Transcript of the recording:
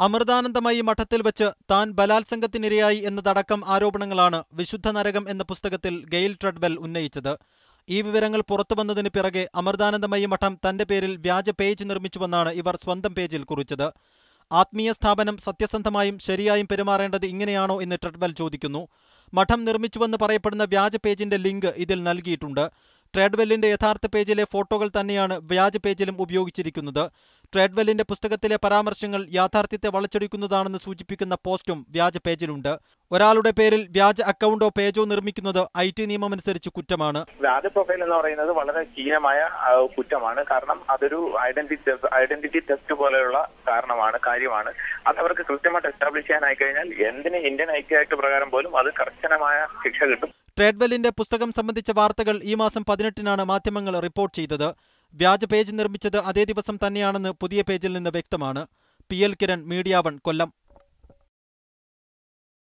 അമൃതാനന്ദമയി മഠത്തിൽ വെച്ച് താൻ ബലാത്സംഗത്തിനിരയായി എന്നതടക്കം ആരോപണങ്ങളാണ് വിശുദ്ധ നരകം എന്ന പുസ്തകത്തിൽ ഗെയിൽ ട്രെഡ്വെൽ ഉന്നയിച്ചത്. ഈ വിവരങ്ങൾ പുറത്തുവന്നതിന് പിറകെ അമൃതാനന്ദമയി മഠം തന്റെ പേരിൽ വ്യാജ പേജ് നിർമ്മിച്ചുവെന്നാണ് ഇവർ സ്വന്തം പേജിൽ കുറിച്ചത്. ആത്മീയ സ്ഥാപനം സത്യസന്ധമായും ശരിയായും പെരുമാറേണ്ടത് ഇങ്ങനെയാണോ എന്ന് ട്രെഡ്വെൽ ചോദിക്കുന്നു. മഠം നിർമ്മിച്ചുവെന്ന് പറയപ്പെടുന്ന വ്യാജ പേജിന്റെ ലിങ്ക് ഇതിൽ നൽകിയിട്ടുണ്ട്. ട്രേഡ്വെല്ലിന്റെ യഥാർത്ഥ പേജിലെ ഫോട്ടോകൾ തന്നെയാണ് വ്യാജ പേജിലും ഉപയോഗിച്ചിരിക്കുന്നത്. ട്രേഡ്വെല്ലിന്റെ പുസ്തകത്തിലെ പരാമർശങ്ങൾ യാഥാർത്ഥ്യത്തെ വളച്ചൊടിക്കുന്നതാണെന്ന് സൂചിപ്പിക്കുന്ന പോസ്റ്റും വ്യാജ പേജിലുണ്ട്. ഒരാളുടെ പേരിൽ വ്യാജ അക്കൗണ്ടോ പേജോ നിർമ്മിക്കുന്നത് ഐ ടി നിയമമനുസരിച്ച് കുറ്റമാണ്. വ്യാജ പ്രൊഫൈൽ എന്ന് പറയുന്നത് വളരെ ഹീനമായ കുറ്റമാണ്. കാരണം അതൊരു ഐഡന്റിറ്റി ഐഡന്റിറ്റി ടെസ്റ്റ് പോലെയുള്ള കാരണമാണ് കാര്യമാണ്. അത് അവർക്ക് കൃത്യമായിട്ട് എസ്റ്റാബ്ലിഷ് ചെയ്യാനായി കഴിഞ്ഞാൽ എന്തിന് ഇന്ത്യൻ ഐക്യ ആക്ട് പ്രകാരം പോലും അത് കർശനമായ ശിക്ഷ കിട്ടും. ട്രേഡ്വെല്ലിന്റെ പുസ്തകം സംബന്ധിച്ച വാർത്തകൾ ഈ മാസം പതിനെട്ടിനാണ് മാധ്യമങ്ങൾ റിപ്പോർട്ട് ചെയ്തത്. വ്യാജ പേജ് നിർമ്മിച്ചത് അതേ ദിവസം തന്നെയാണെന്ന് പുതിയ പേജിൽ നിന്ന് വ്യക്തമാണ്. P L Kiran Media One Kollam.